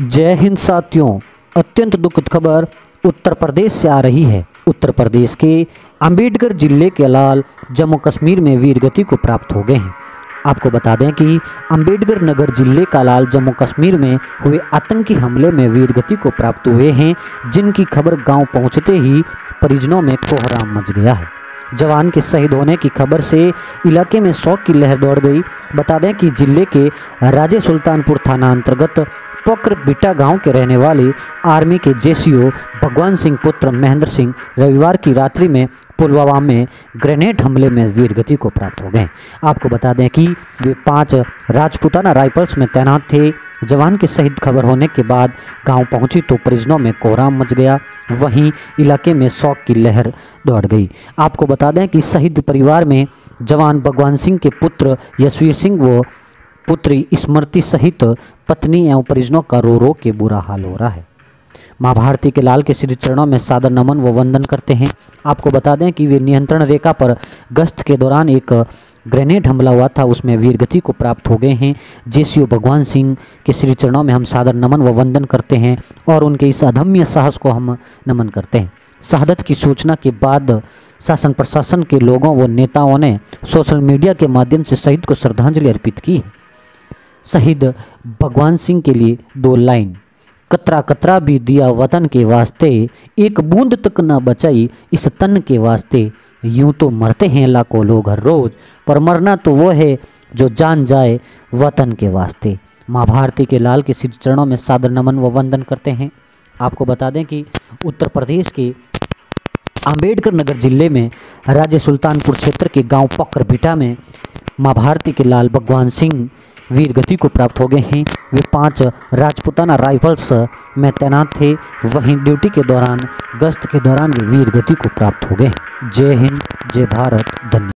जय हिंद साथियों, अत्यंत दुखद खबर उत्तर प्रदेश से आ रही है। उत्तर प्रदेश के अंबेडकर ज़िले के लाल, जम्मू कश्मीर में वीर गति को प्राप्त हो गए हैं। आपको बता दें कि अंबेडकर नगर ज़िले का लाल, जम्मू कश्मीर में हुए आतंकी हमले में वीर गति को प्राप्त हुए हैं, जिनकी खबर गाँव पहुँचते ही परिजनों में कोहराम मच गया है। जवान के शहीद होने की खबर से इलाके में शौक की लहर दौड़ गई। बता दें कि ज़िले के राजे सुल्तानपुर थाना अंतर्गत पोकर बिटा गाँव के रहने वाले आर्मी के जेसीओ भगवान सिंह पुत्र महेंद्र सिंह रविवार की रात्रि में पुलवामा में ग्रेनेड हमले में वीरगति को प्राप्त हो गए। आपको बता दें कि वे पाँच राजपुताना राइफल्स में तैनात थे। जवान के शहीद खबर होने के बाद गाँव पहुँची तो परिजनों में कोहराम मच गया। वहीं इलाके में शौक की लहर दौड़ गई। आपको बता दें कि शहीद परिवार में जवान भगवान सिंह के पुत्र यशवीर सिंह व पुत्री स्मृति सहित पत्नी एवं परिजनों का रो रो के बुरा हाल हो रहा है। माँ भारती के लाल के श्री चरणों में सादर नमन व वंदन करते हैं। आपको बता दें कि वे नियंत्रण रेखा पर गश्त के दौरान एक ग्रेनेड हमला हुआ था, उसमें वीरगति को प्राप्त हो गए हैं। जेसीओ भगवान सिंह के श्री चरणों में हम सादर नमन व वंदन करते हैं और उनके इस अधम्य साहस को हम नमन करते हैं। शहादत की सूचना के बाद शासन प्रशासन के लोगों व नेताओं ने सोशल मीडिया के माध्यम से शहीद को श्रद्धांजलि अर्पित की है। शहीद भगवान सिंह के लिए दो लाइन। कतरा कतरा भी दिया वतन के वास्ते, एक बूंद तक न बचाई इस तन के वास्ते। यूँ तो मरते हैं लाखों लोग हर रोज, पर मरना तो वो है जो जान जाए वतन के वास्ते। माँ भारती के लाल के श्री चरणों में सादर नमन व वंदन करते हैं। आपको बता दें कि उत्तर प्रदेश के अंबेडकर नगर ज़िले में राज्य सुल्तानपुर क्षेत्र के गाँव पकर बिटा में माँ भारती के लाल भगवान सिंह वीर गति को प्राप्त हो गए हैं। वे पाँच राजपुताना राइफल्स में तैनात थे। वहीं ड्यूटी के दौरान, गश्त के दौरान वे वीर गति को प्राप्त हो गए जय हिंद, जय भारत धन्यवाद